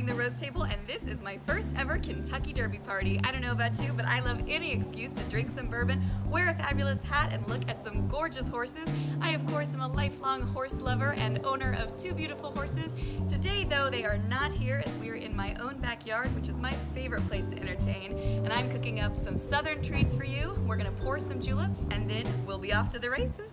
Table, and this is my first ever Kentucky Derby party. I don't know about you, but I love any excuse to drink some bourbon, wear a fabulous hat, and look at some gorgeous horses. I, of course, am a lifelong horse lover and owner of two beautiful horses. Today, though, they are not here as we are in my own backyard, which is my favorite place to entertain, and I'm cooking up some southern treats for you. We're gonna pour some juleps, and then we'll be off to the races.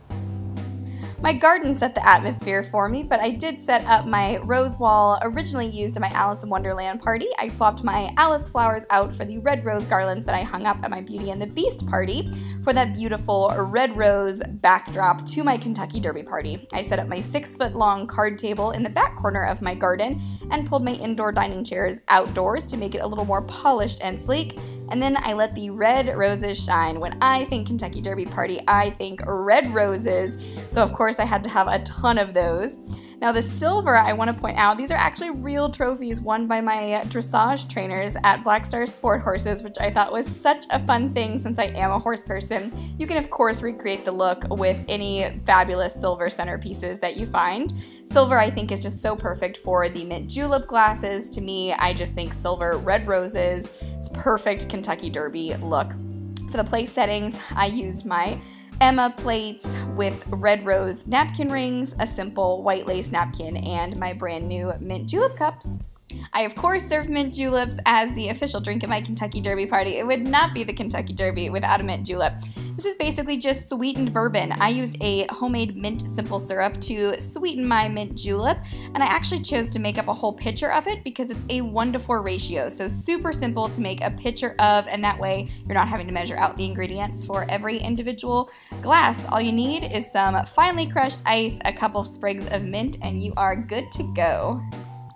My garden set the atmosphere for me, but I did set up my rose wall originally used at my Alice in Wonderland party. I swapped my Alice flowers out for the red rose garlands that I hung up at my Beauty and the Beast party for that beautiful red rose backdrop to my Kentucky Derby party. I set up my six foot long card table in the back corner of my garden and pulled my indoor dining chairs outdoors to make it a little more polished and sleek and then I let the red roses shine. When I think Kentucky Derby Party, I think red roses. So, of course, I had to have a ton of those. Now, the silver, I want to point out, these are actually real trophies won by my dressage trainers at Black Star Sport Horses, which I thought was such a fun thing since I am a horse person. You can, of course, recreate the look with any fabulous silver centerpieces that you find. Silver, I think, is just so perfect for the mint julep glasses. To me, I just think silver red roses is perfect Kentucky Derby look. For the place settings, I used my Emma plates with red rose napkin rings, a simple white lace napkin, and my brand new mint julep cups. I, of course, served mint juleps as the official drink at my Kentucky Derby party. It would not be the Kentucky Derby without a mint julep. This is basically just sweetened bourbon. I used a homemade mint simple syrup to sweeten my mint julep, and I actually chose to make up a whole pitcher of it because it's a 1 to 4 ratio. So, super simple to make a pitcher of, and that way you're not having to measure out the ingredients for every individual glass. All you need is some finely crushed ice, a couple sprigs of mint, and you are good to go.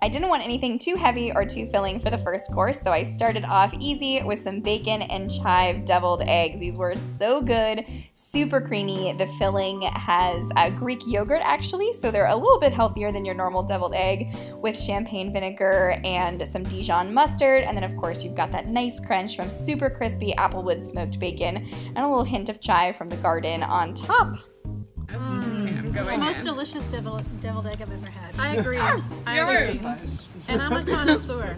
I didn't want anything too heavy or too filling for the first course, so I started off easy with some bacon and chive deviled eggs. These were so good, super creamy. The filling has uh, Greek yogurt actually, so they're a little bit healthier than your normal deviled egg with champagne vinegar and some Dijon mustard. And then, of course, you've got that nice crunch from super crispy applewood smoked bacon and a little hint of chive from the garden on top. Mm. It's the most delicious deviled, deviled egg I've ever had. I agree. Ah! I agree. And I'm a connoisseur.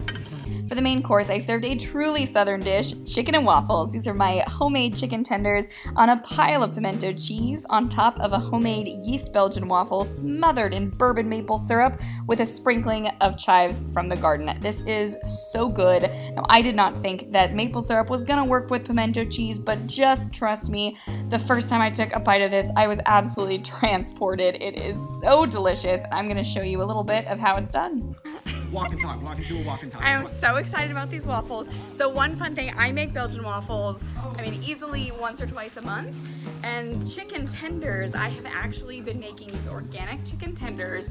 For the main course, I served a truly southern dish, chicken and waffles. These are my homemade chicken tenders on a pile of pimento cheese on top of a homemade yeast Belgian waffle smothered in bourbon maple syrup with a sprinkling of chives from the garden. This is so good. Now, I did not think that maple syrup was gonna work with pimento cheese, but just trust me, the first time I took a bite of this, I was absolutely transported. It is so delicious. I'm gonna show you a little bit of how it's done walk and talk. Walk and do a walk and talk. I am so excited about these waffles. So one fun thing, I make Belgian waffles, I mean, easily once or twice a month. And chicken tenders, I have actually been making these organic chicken tenders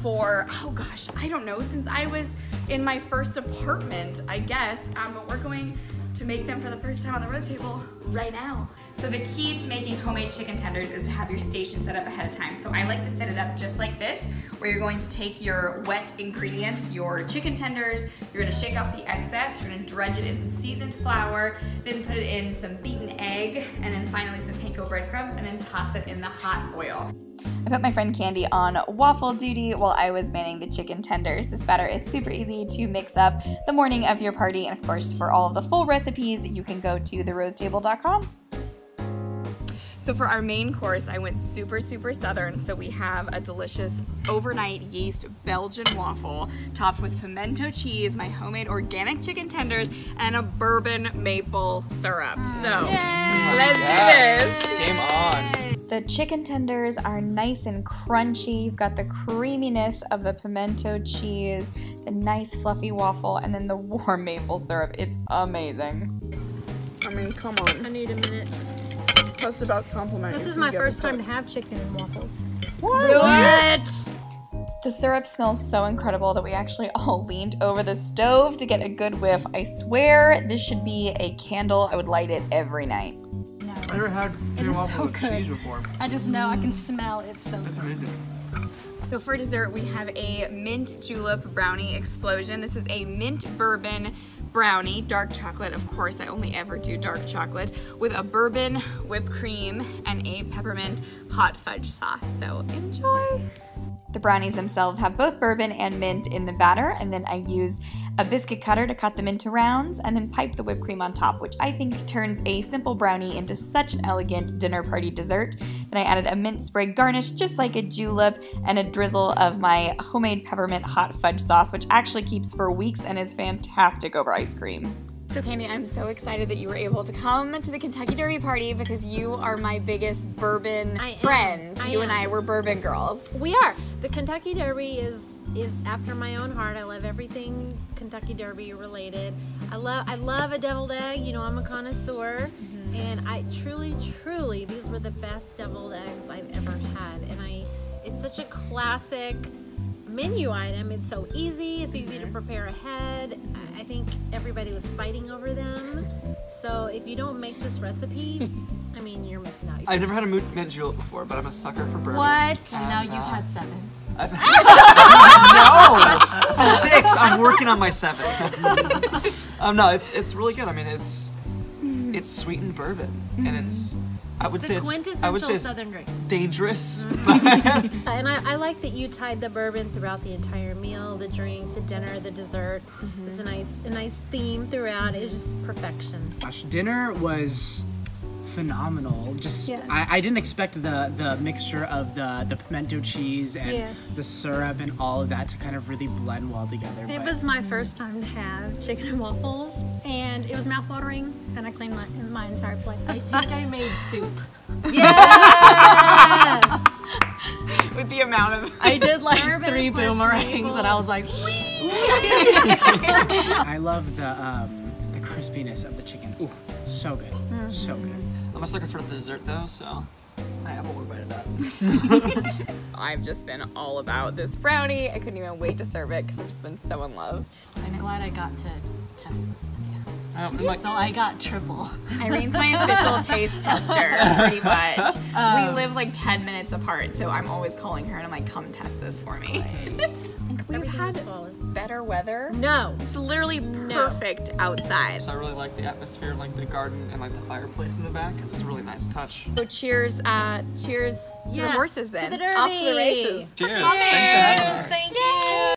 for, oh gosh, I don't know, since I was in my first apartment, I guess. Um, but we're going to make them for the first time on the rose table right now. So the key to making homemade chicken tenders is to have your station set up ahead of time. So I like to set it up just like this, where you're going to take your wet ingredients, your chicken tenders, you're gonna shake off the excess, you're gonna dredge it in some seasoned flour, then put it in some beaten egg, and then finally some panko breadcrumbs, and then toss it in the hot oil. I put my friend Candy on waffle duty while I was manning the chicken tenders. This batter is super easy to mix up the morning of your party, and of course, for all of the full recipes, you can go to therosetable.com. So for our main course, I went super, super southern. So we have a delicious overnight yeast Belgian waffle topped with pimento cheese, my homemade organic chicken tenders, and a bourbon maple syrup. So Yay. let's yes. do this. Game on. The chicken tenders are nice and crunchy. You've got the creaminess of the pimento cheese, the nice fluffy waffle, and then the warm maple syrup. It's amazing. I mean, come on. I need a minute just about compliment. This is my first time to have chicken and waffles. What? what? The syrup smells so incredible that we actually all leaned over the stove to get a good whiff. I swear this should be a candle. I would light it every night. No. I never had chicken waffle so with good. cheese before. I just know. I can smell it. It's so That's amazing. So for dessert, we have a mint julep brownie explosion. This is a mint bourbon brownie, dark chocolate, of course I only ever do dark chocolate, with a bourbon whipped cream and a peppermint hot fudge sauce. So enjoy! The brownies themselves have both bourbon and mint in the batter, and then I use a biscuit cutter to cut them into rounds, and then pipe the whipped cream on top, which I think turns a simple brownie into such an elegant dinner party dessert. Then I added a mint sprig garnish, just like a julep, and a drizzle of my homemade peppermint hot fudge sauce, which actually keeps for weeks and is fantastic over ice cream. So Candy, I'm so excited that you were able to come to the Kentucky Derby party because you are my biggest bourbon I am. friend. I you and am. I were bourbon girls. We are. The Kentucky Derby is is after my own heart. I love everything Kentucky Derby related. I love I love a deviled egg. You know, I'm a connoisseur. Mm-hmm. And I truly, truly, these were the best deviled eggs I've ever had. And I it's such a classic menu item. It's so easy. It's easy to mm-hmm. prepare ahead. I- I think everybody was fighting over them. So if you don't make this recipe, I mean, you're missing out. I've never had a mint mint julep before, but I'm a sucker for bourbon. What? now you've had uh, seven. I've no six. I'm working on my seven. um, no, it's it's really good. I mean, it's it's sweetened bourbon, and mm-hmm. it's I would The say it's, quintessential I would say it's Southern drink. dangerous. Mm. And I, I like that you tied the bourbon throughout the entire meal, the drink, the dinner, the dessert. It was mm-hmm. a nice, a nice theme throughout. It was just perfection. Gosh, dinner was phenomenal. Just Yes. I, I didn't expect the the mixture of the the pimento cheese and Yes. the syrup and all of that to kind of really blend well together. It but- was my first time to have chicken and waffles, and it was mouthwatering, and I cleaned my, my entire plate. I think I made soup. Yes. With the amount of I did like Bourbon three plus boomerangs and I was like, I love the um, the crispiness of the chicken. Ooh, so good, so good. I'm a sucker for the dessert though, so I have one more bite of that. I've just been all about this brownie. I couldn't even wait to serve it because I've just been so in love. I'm glad I got to test this with you. Um, and, like, So I got triple. Irene's my official taste tester, pretty much. we live like 10 minutes apart, so I'm always calling her and I'm like, come test this for me. We've had better weather. No. It's literally perfect outside. so I really like the atmosphere, like the garden and like the fireplace in the back. It's a really nice touch. So cheers, uh, cheers to the Yes, horses to then. the Off to the Derby. races. Cheers. Thanks for having us. Thank you.